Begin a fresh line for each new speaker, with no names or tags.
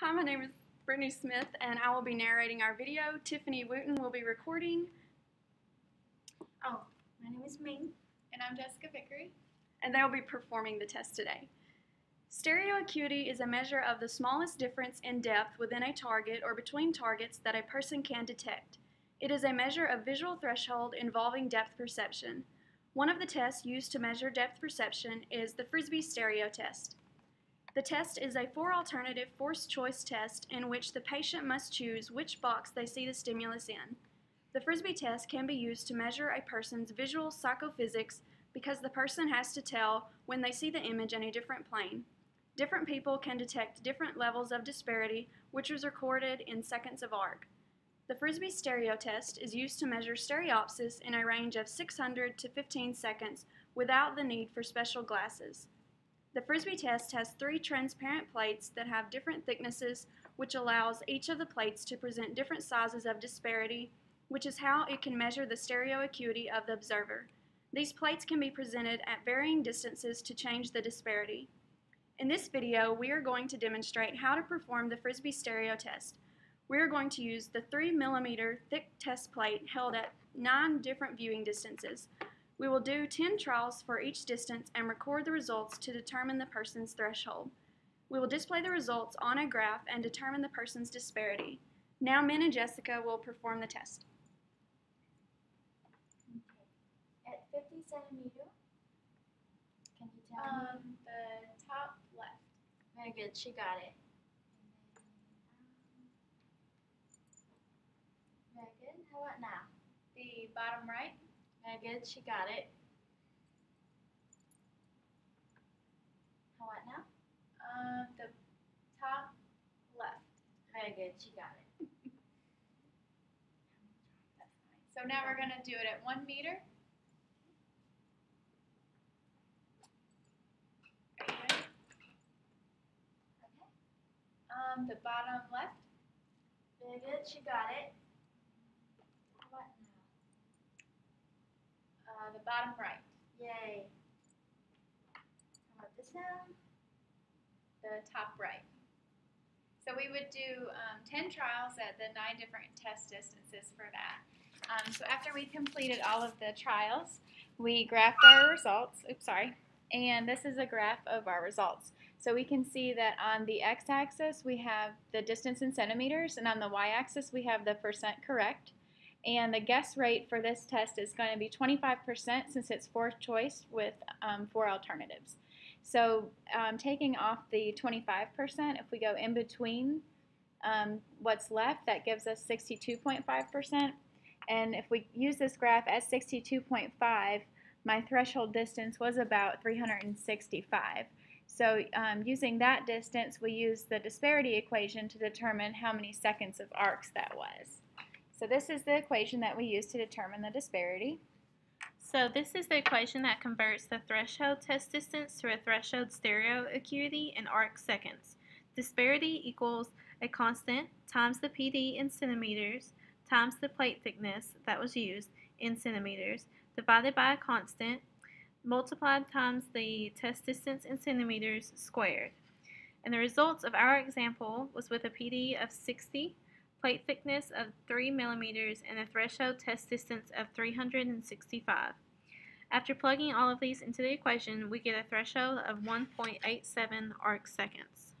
Hi, my name is Brittany Smith, and I will be narrating our video. Tiffany Wooten will be recording,
Oh, my name is Ming.
And I'm Jessica Vickery.
and they will be performing the test today. Stereo acuity is a measure of the smallest difference in depth within a target or between targets that a person can detect. It is a measure of visual threshold involving depth perception. One of the tests used to measure depth perception is the Frisby stereo test. The test is a four alternative forced choice test in which the patient must choose which box they see the stimulus in. The Frisby test can be used to measure a person's visual psychophysics because the person has to tell when they see the image in a different plane. Different people can detect different levels of disparity, which is recorded in seconds of arc. The Frisby stereo test is used to measure stereopsis in a range of 600 to 15 seconds without the need for special glasses. The Frisby test has three transparent plates that have different thicknesses, which allows each of the plates to present different sizes of disparity, which is how it can measure the stereo acuity of the observer. These plates can be presented at varying distances to change the disparity. In this video, we are going to demonstrate how to perform the Frisby stereo test. We are going to use the 3 millimeter thick test plate held at 9 different viewing distances. We will do 10 trials for each distance and record the results to determine the person's threshold. We will display the results on a graph and determine the person's disparity. Now Min and Jessica will perform the test.
At 50 centimeter, can you tell me?
Um, the top left.
Very good, she got it. Very good. How about now?
The bottom right.
Very good, she got it. How about now?
Um, the top left.
Very good, she got it.
So now we're gonna do it at one meter.
Okay.
Um, the bottom left.
Very good, she got it. How about now?
Uh, the bottom right.
Yay. How about this now?
The top right. So we would do um, 10 trials at the nine different test distances for that. Um, so after we completed all of the trials, we graphed our results. Oops, sorry. And this is a graph of our results. So we can see that on the x-axis we have the distance in centimeters, and on the y-axis we have the percent correct. And the guess rate for this test is going to be 25% since it's fourth choice with um, four alternatives. So um, taking off the 25%, if we go in between um, what's left, that gives us 62.5%. And if we use this graph at 62.5, my threshold distance was about 365. So um, using that distance, we use the disparity equation to determine how many seconds of arcs that was. So this is the equation that we use to determine the disparity.
So this is the equation that converts the threshold test distance to a threshold stereo acuity in arc seconds. Disparity equals a constant times the PD in centimeters times the plate thickness that was used in centimeters divided by a constant multiplied times the test distance in centimeters squared. And the results of our example was with a PD of 60, plate thickness of 3 millimeters, and a threshold test distance of 365. After plugging all of these into the equation, we get a threshold of 1.87 arc seconds.